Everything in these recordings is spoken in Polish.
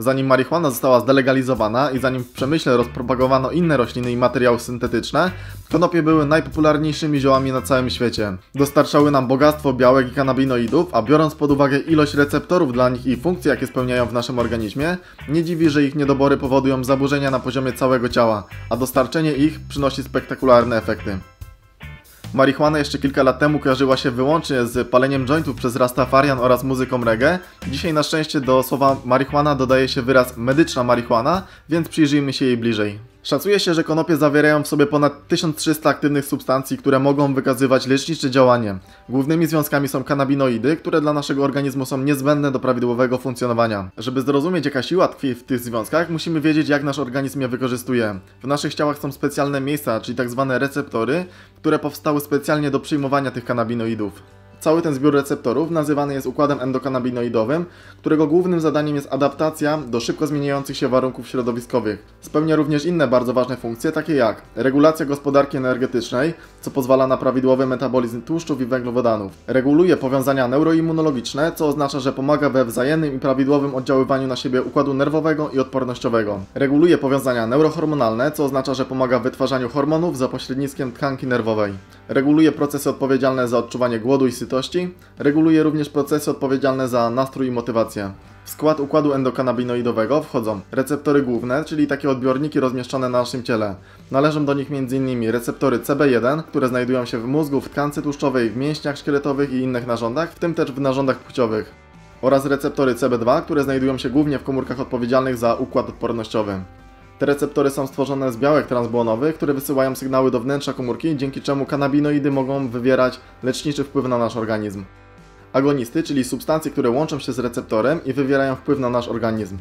Zanim marihuana została zdelegalizowana i zanim w przemyśle rozpropagowano inne rośliny i materiały syntetyczne, konopie były najpopularniejszymi ziołami na całym świecie. Dostarczały nam bogactwo białek i kanabinoidów, a biorąc pod uwagę ilość receptorów dla nich i funkcje, jakie spełniają w naszym organizmie, nie dziwi, że ich niedobory powodują zaburzenia na poziomie całego ciała, a dostarczenie ich przynosi spektakularne efekty. Marihuana jeszcze kilka lat temu kojarzyła się wyłącznie z paleniem jointów przez Rastafarian oraz muzyką reggae. Dzisiaj na szczęście do słowa marihuana dodaje się wyraz medyczna marihuana, więc przyjrzyjmy się jej bliżej. Szacuje się, że konopie zawierają w sobie ponad 1300 aktywnych substancji, które mogą wykazywać lecznicze działanie. Głównymi związkami są kanabinoidy, które dla naszego organizmu są niezbędne do prawidłowego funkcjonowania. Żeby zrozumieć jaka siła tkwi w tych związkach, musimy wiedzieć jak nasz organizm je wykorzystuje. W naszych ciałach są specjalne miejsca, czyli tak zwane receptory, które powstały specjalnie do przyjmowania tych kanabinoidów. Cały ten zbiór receptorów nazywany jest układem endokannabinoidowym, którego głównym zadaniem jest adaptacja do szybko zmieniających się warunków środowiskowych. Spełnia również inne bardzo ważne funkcje, takie jak regulacja gospodarki energetycznej, co pozwala na prawidłowy metabolizm tłuszczów i węglowodanów. Reguluje powiązania neuroimmunologiczne, co oznacza, że pomaga we wzajemnym i prawidłowym oddziaływaniu na siebie układu nerwowego i odpornościowego. Reguluje powiązania neurohormonalne, co oznacza, że pomaga w wytwarzaniu hormonów za pośrednictwem tkanki nerwowej. Reguluje procesy odpowiedzialne za odczuwanie głodu i sytości. Reguluje również procesy odpowiedzialne za nastrój i motywację. W skład układu endokannabinoidowego wchodzą receptory główne, czyli takie odbiorniki rozmieszczone na naszym ciele. Należą do nich m.in. receptory CB1, które znajdują się w mózgu, w tkance tłuszczowej, w mięśniach szkieletowych i innych narządach, w tym też w narządach płciowych. Oraz receptory CB2, które znajdują się głównie w komórkach odpowiedzialnych za układ odpornościowy. Te receptory są stworzone z białek transbłonowych, które wysyłają sygnały do wnętrza komórki, dzięki czemu kanabinoidy mogą wywierać leczniczy wpływ na nasz organizm. Agonisty, czyli substancje, które łączą się z receptorem i wywierają wpływ na nasz organizm.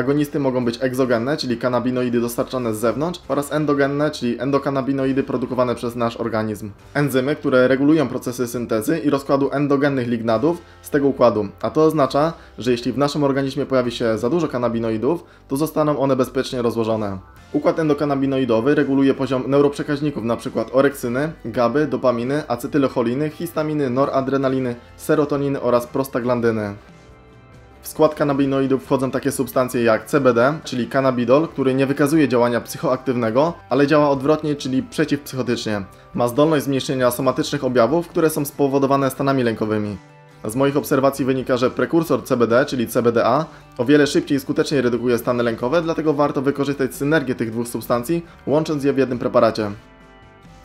Agonisty mogą być egzogenne, czyli kanabinoidy dostarczane z zewnątrz, oraz endogenne, czyli endokannabinoidy produkowane przez nasz organizm. Enzymy, które regulują procesy syntezy i rozkładu endogennych lignadów z tego układu, a to oznacza, że jeśli w naszym organizmie pojawi się za dużo kanabinoidów, to zostaną one bezpiecznie rozłożone. Układ endokannabinoidowy reguluje poziom neuroprzekaźników, np. oreksyny, GABY, dopaminy, acetylocholiny, histaminy, noradrenaliny, serotoniny oraz prostaglandyny. Skład kanabinoidów wchodzą takie substancje jak CBD, czyli kanabidol, który nie wykazuje działania psychoaktywnego, ale działa odwrotnie, czyli przeciwpsychotycznie. Ma zdolność zmniejszenia somatycznych objawów, które są spowodowane stanami lękowymi. Z moich obserwacji wynika, że prekursor CBD, czyli CBDA, o wiele szybciej i skuteczniej redukuje stany lękowe, dlatego warto wykorzystać synergię tych dwóch substancji, łącząc je w jednym preparacie.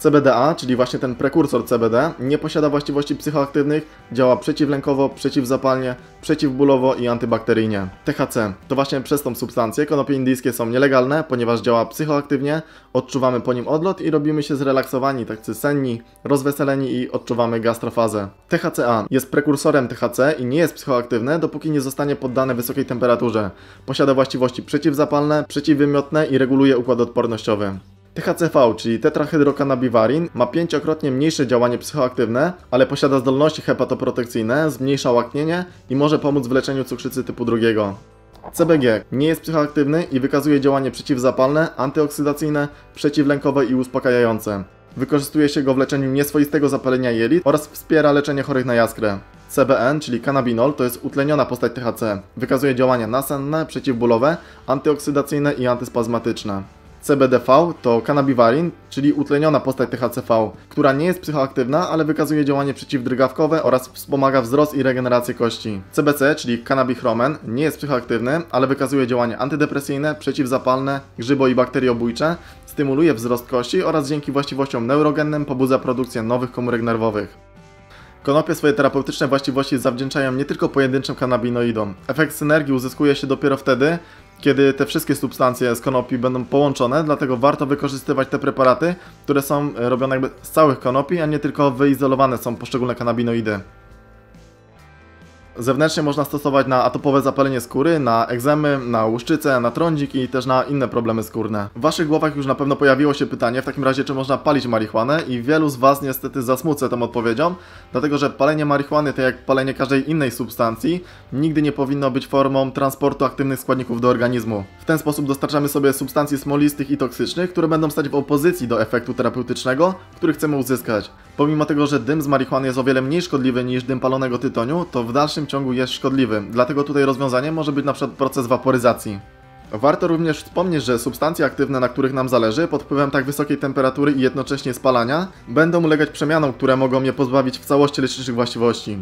CBDA, czyli właśnie ten prekursor CBD, nie posiada właściwości psychoaktywnych, działa przeciwlękowo, przeciwzapalnie, przeciwbólowo i antybakteryjnie. THC to właśnie przez tą substancję konopie indyjskie są nielegalne, ponieważ działa psychoaktywnie, odczuwamy po nim odlot i robimy się zrelaksowani, tacy senni, rozweseleni i odczuwamy gastrofazę. THCA jest prekursorem THC i nie jest psychoaktywne, dopóki nie zostanie poddane wysokiej temperaturze. Posiada właściwości przeciwzapalne, przeciwwymiotne i reguluje układ odpornościowy. THCV, czyli tetrahydrokannabiwarin, ma pięciokrotnie mniejsze działanie psychoaktywne, ale posiada zdolności hepatoprotekcyjne, zmniejsza łaknienie i może pomóc w leczeniu cukrzycy typu drugiego. CBG nie jest psychoaktywny i wykazuje działanie przeciwzapalne, antyoksydacyjne, przeciwlękowe i uspokajające. Wykorzystuje się go w leczeniu nieswoistego zapalenia jelit oraz wspiera leczenie chorych na jaskrę. CBN, czyli cannabinol, to jest utleniona postać THC. Wykazuje działania nasenne, przeciwbólowe, antyoksydacyjne i antyspazmatyczne. CBDV to cannabivarin, czyli utleniona postać THCV, która nie jest psychoaktywna, ale wykazuje działanie przeciwdrgawkowe oraz wspomaga wzrost i regenerację kości. CBC, czyli cannabichromen, nie jest psychoaktywny, ale wykazuje działanie antydepresyjne, przeciwzapalne, grzybo- i bakteriobójcze, stymuluje wzrost kości oraz dzięki właściwościom neurogennym pobudza produkcję nowych komórek nerwowych. Konopie swoje terapeutyczne właściwości zawdzięczają nie tylko pojedynczym kanabinoidom. Efekt synergii uzyskuje się dopiero wtedy, kiedy te wszystkie substancje z konopi będą połączone, dlatego warto wykorzystywać te preparaty, które są robione jakby z całych konopi, a nie tylko wyizolowane są poszczególne kanabinoidy. Zewnętrznie można stosować na atopowe zapalenie skóry, na egzemy, na łuszczycę, na trądzik i też na inne problemy skórne. W waszych głowach już na pewno pojawiło się pytanie w takim razie, czy można palić marihuanę i wielu z was niestety zasmucę tą odpowiedzią, dlatego że palenie marihuany, tak jak palenie każdej innej substancji, nigdy nie powinno być formą transportu aktywnych składników do organizmu. W ten sposób dostarczamy sobie substancji smolistych i toksycznych, które będą stać w opozycji do efektu terapeutycznego, który chcemy uzyskać. Pomimo tego, że dym z marihuany jest o wiele mniej szkodliwy niż dym palonego tytoniu, to w dalszym ciągu jest szkodliwy. Dlatego tutaj rozwiązaniem może być przykład proces waporyzacji. Warto również wspomnieć, że substancje aktywne, na których nam zależy, pod wpływem tak wysokiej temperatury i jednocześnie spalania, będą ulegać przemianom, które mogą je pozbawić w całości leczniczych właściwości.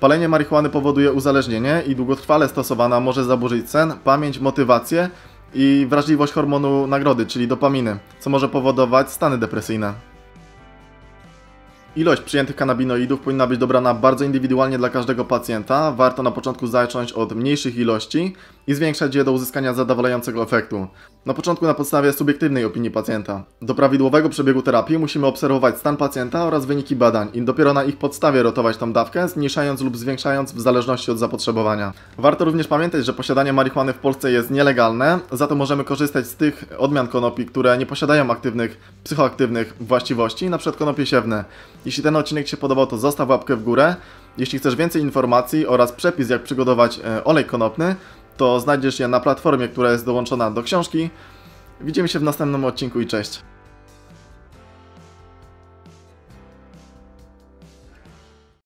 Palenie marihuany powoduje uzależnienie i długotrwale stosowana może zaburzyć sen, pamięć, motywację i wrażliwość hormonu nagrody, czyli dopaminy, co może powodować stany depresyjne. Ilość przyjętych kanabinoidów powinna być dobrana bardzo indywidualnie dla każdego pacjenta. Warto na początku zacząć od mniejszych ilości i zwiększać je do uzyskania zadowalającego efektu. Na początku na podstawie subiektywnej opinii pacjenta. Do prawidłowego przebiegu terapii musimy obserwować stan pacjenta oraz wyniki badań i dopiero na ich podstawie rotować tą dawkę, zmniejszając lub zwiększając w zależności od zapotrzebowania. Warto również pamiętać, że posiadanie marihuany w Polsce jest nielegalne, za to możemy korzystać z tych odmian konopi, które nie posiadają aktywnych, psychoaktywnych właściwości, np. konopie siewne. Jeśli ten odcinek Ci się podobał, to zostaw łapkę w górę. Jeśli chcesz więcej informacji oraz przepis, jak przygotować e, olej konopny, to znajdziesz je na platformie, która jest dołączona do książki. Widzimy się w następnym odcinku i cześć.